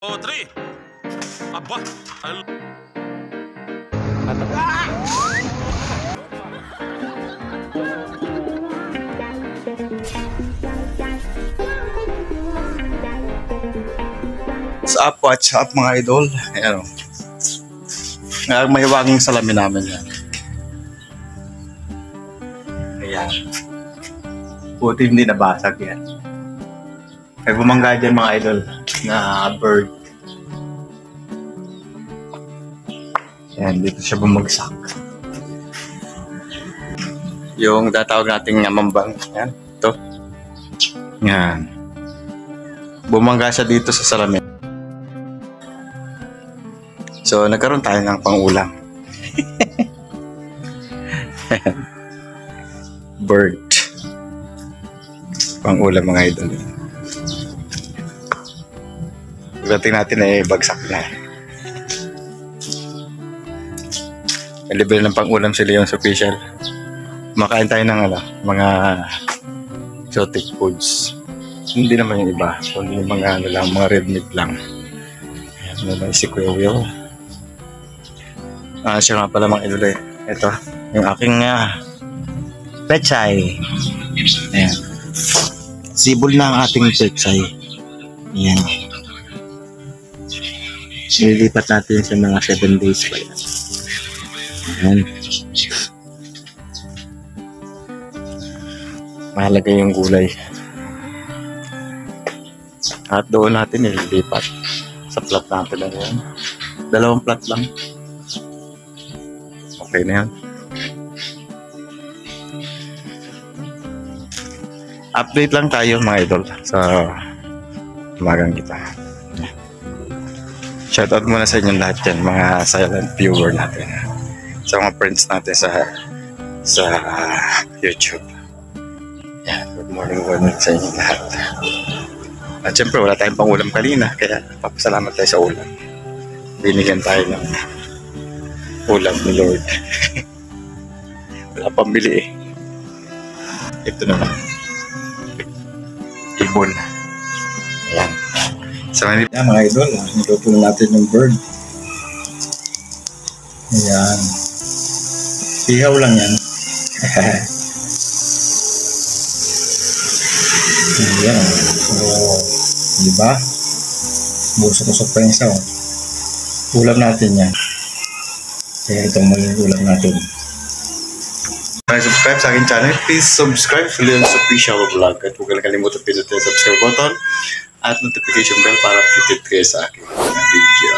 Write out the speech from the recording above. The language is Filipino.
Oh, three. Aba, al- What's up, what's up mga idol? Ayan o. Ngayon may waging salamin namin yan. Ayan. Buti hindi nabasag yan. May bumangga dyan mga idol na bird. Ayan, dito siya bumagsak. Yung tatawag nating mambang. Ayan, ito. Yan. Bumangga siya dito sa salamin. So, nagkaroon tayo ng pangulam. Bird. Pangulam mga idol. Pagdating natin ay bagsak na. Libre ng pangulam si Leon's official. Makain tayo ng ano, mga exotic foods. Hindi naman yung iba. Kundi yung mga ano lang, mga red meat lang. Ayan, may si Kuya Will. Ah, siya nga pala mga idol eh. Ito, yung aking uh, pechay. Ayan. Sibol na ang ating pechay. Ayan. Nililipat natin sa mga 7 days pa yan. Ayan. Mahalaga yung gulay. At doon natin nililipat sa plat natin na yan. Dalawang plat lang. Okay na yan. Update lang tayo mga idol sa umagang kita. Shoutout muna sa inyong lahat dyan, mga silent viewer natin. Sa mga friends natin sa sa YouTube. Yan, good morning, good morning sa inyong lahat. At syempre, wala tayong pangulam kanina, kaya papasalamat tayo sa ulam. Binigyan tayo ng ulam ni Lord. wala pambili eh. Ito naman. Ibon. Ayan. So, yan mga idol, ah, niluto na natin yung bird. Ayan. Ihaw lang yan. Ayan. Oh, di ba? Busok-usok pa yung. Oh. Ulam natin yan. Kaya itong magiging ulam natin. Kaya subscribe sa akin channel, please subscribe Leon's Official Vlog at huwag kalimutan pinutin yung subscribe button at notification bell para updated kayo sa akin mga video.